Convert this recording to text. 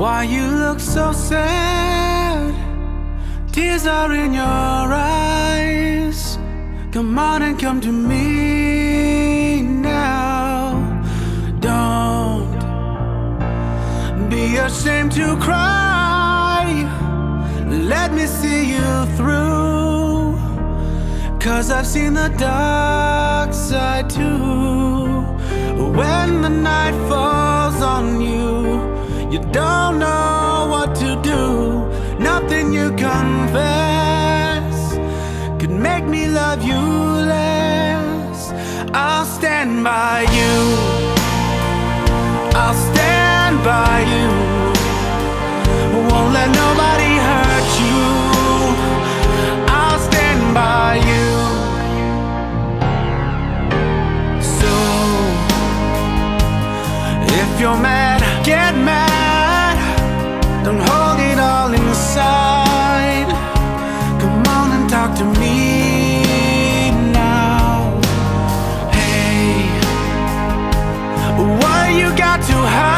Why you look so sad? Tears are in your eyes. Come on and come to me now. Don't be ashamed to cry. Let me see you through. Cause I've seen the dark side too. When the night falls on you, you don't love you less. I'll stand by you. I'll stand by you. Won't let nobody hurt you. I'll stand by you. So, if you're mad, get mad too high